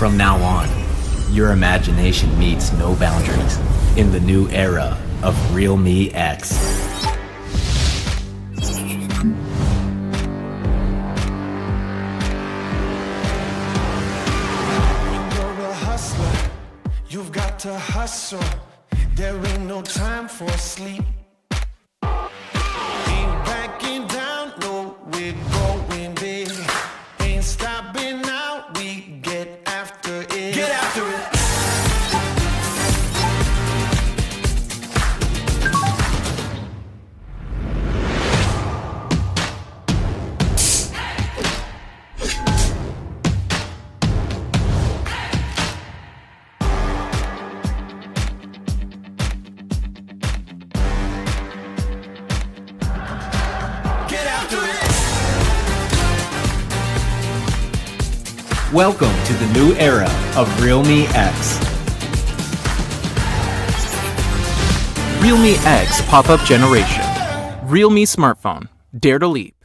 From now on, your imagination meets no boundaries in the new era of Realme X. You're a hustler, you've got to hustle. There ain't no time for sleep. Ain't backing down, no, we're going big. Ain't stopping now, we after it. Welcome to the new era of Realme X. Realme X pop up generation. Realme smartphone. Dare to leap.